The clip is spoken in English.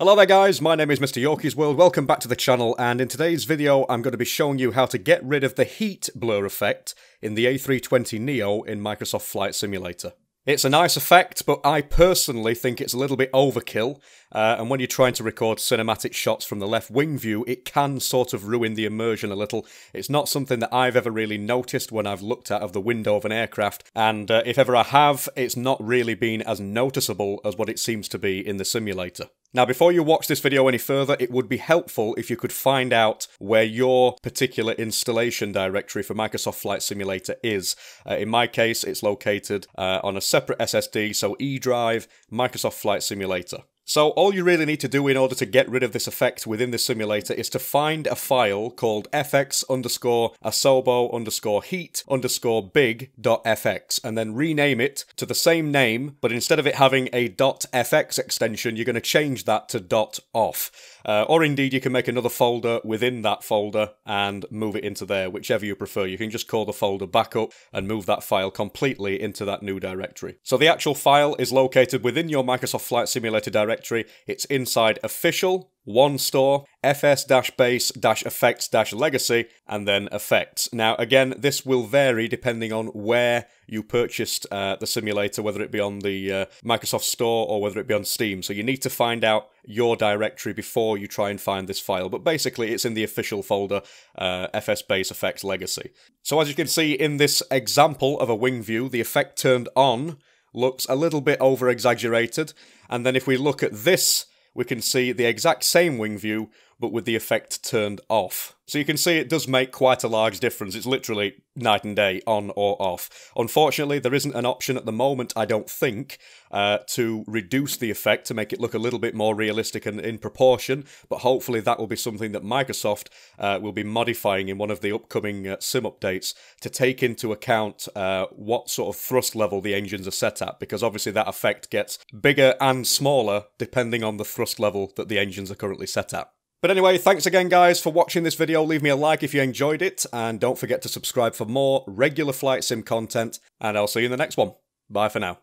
Hello there guys, my name is Mr. Yorkie's World, welcome back to the channel, and in today's video I'm going to be showing you how to get rid of the heat blur effect in the A320neo in Microsoft Flight Simulator. It's a nice effect, but I personally think it's a little bit overkill, uh, and when you're trying to record cinematic shots from the left wing view, it can sort of ruin the immersion a little. It's not something that I've ever really noticed when I've looked out of the window of an aircraft, and uh, if ever I have, it's not really been as noticeable as what it seems to be in the simulator. Now, before you watch this video any further, it would be helpful if you could find out where your particular installation directory for Microsoft Flight Simulator is. Uh, in my case, it's located uh, on a separate SSD, so E drive, Microsoft Flight Simulator. So all you really need to do in order to get rid of this effect within the simulator is to find a file called fx underscore asobo underscore heat underscore big dot fx and then rename it to the same name, but instead of it having a dot fx extension, you're going to change that to dot off. Uh, or indeed, you can make another folder within that folder and move it into there, whichever you prefer. You can just call the folder backup and move that file completely into that new directory. So the actual file is located within your Microsoft Flight Simulator directory directory. It's inside official, one store, fs-base-effects-legacy, and then effects. Now, again, this will vary depending on where you purchased uh, the simulator, whether it be on the uh, Microsoft Store or whether it be on Steam. So you need to find out your directory before you try and find this file. But basically, it's in the official folder, uh, FS Base Effects Legacy. So as you can see in this example of a wing view, the effect turned on looks a little bit over exaggerated. And then if we look at this, we can see the exact same wing view, but with the effect turned off. So you can see it does make quite a large difference. It's literally night and day, on or off. Unfortunately, there isn't an option at the moment, I don't think, uh, to reduce the effect to make it look a little bit more realistic and in proportion, but hopefully that will be something that Microsoft uh, will be modifying in one of the upcoming uh, sim updates to take into account uh, what sort of thrust level the engines are set at, because obviously that effect gets bigger and smaller depending on the thrust level that the engines are currently set at. But anyway, thanks again guys for watching this video, leave me a like if you enjoyed it, and don't forget to subscribe for more regular Flight Sim content, and I'll see you in the next one. Bye for now.